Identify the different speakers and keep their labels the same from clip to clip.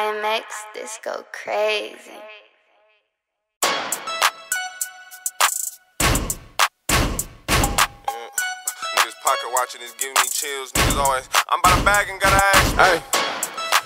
Speaker 1: IMX, this go crazy. Mm.
Speaker 2: Niggas pocket watching is giving me chills. Niggas always, I'm by the bag and gotta ask. Hey.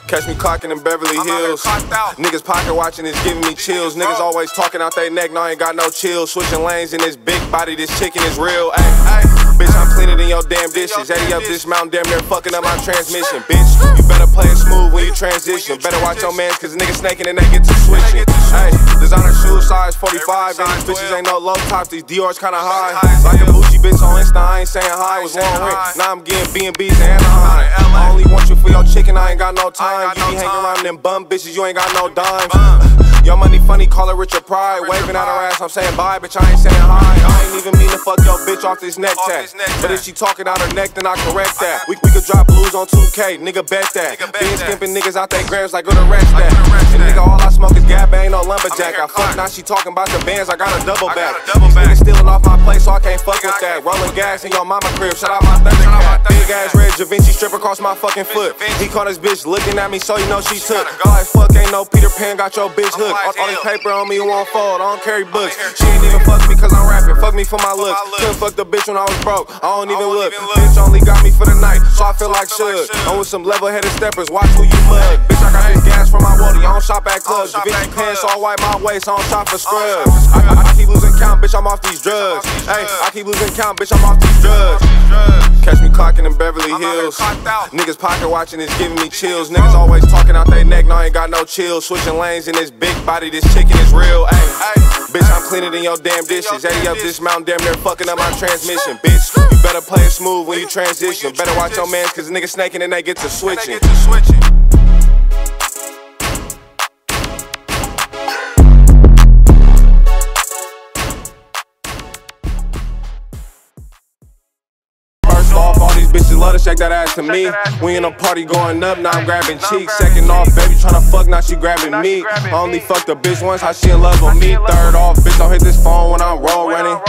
Speaker 2: Catch me clocking in Beverly Hills. Niggas pocket watching is giving me chills. Niggas always talking out their neck, no, I ain't got no chill. Switching lanes in this big body, this chicken is real. Ay, bitch, I'm cleaner than your damn dishes. 80 up this mountain, damn near fucking up my transmission. Bitch, you better play it smooth when you transition. Better watch your mans, cause niggas snaking and they get to switching. Ay, designer shoes size 45. And these bitches ain't no low tops, these Dior's kinda high. Like a bougie bitch on Insta, I ain't saying hi, was long rent. Now I'm getting B&B's in Anaheim. I only want you for your chicken, I ain't got no time. You be hanging around them bum bitches, you ain't got no dimes. Your money funny, call her Richard Pryor. Waving at her ass, I'm saying bye, bitch, I ain't saying hi. I ain't even mean to fuck your bitch off this neck tag. But if she talking out her neck, then I correct that. We, we could drop blues on 2K, nigga bet that. Being skimping niggas out they grams like go to rest that. And nigga, all I smoke lumberjack. I fuck, now she talking about the bands, I got a double back. Stealing off my place, so I can't fuck with that. Rolling gas in your mama crib, shout out my Thundercat. Big ass red Da Vinci strip across my fucking foot. He caught his bitch looking at me, so you know she took. Like fuck, ain't no Peter Pan, got your bitch hooked. All, all this paper on me won't fold, I don't carry books. She ain't even fuck me cause I'm rapping, fuck me for my looks. Couldn't fuck the bitch when I was broke, I don't even look. Bitch only got me for the night, so I feel like should. I'm with some level headed steppers, watch who you mug. Bitch, I got this gas from my water, I don't shop at clubs. Da Vinci pants all white my waist, I don't shop for scrubs. I, I, I keep losing count, bitch, I'm off these drugs. Hey, I keep losing count, bitch, I'm off these drugs. Catch me clocking in Beverly Hills. Niggas pocket watching is giving me chills. Niggas always talking out their neck, now I ain't got no chill. Switching lanes in this big body, this chicken is real. Ay, bitch, I'm cleaner than your damn dishes. 80 up this mountain, damn near fucking up my transmission. Bitch, you better play it smooth when you transition. Better watch your mans, cause niggas snaking and they get to switching. Love to shake that ass to me. We in a party going up, now I'm grabbing cheeks. Second off, baby tryna fuck, now she grabbing me. I only fucked a bitch once, how she in love with me. Third off, bitch don't hit this phone when I'm roll running.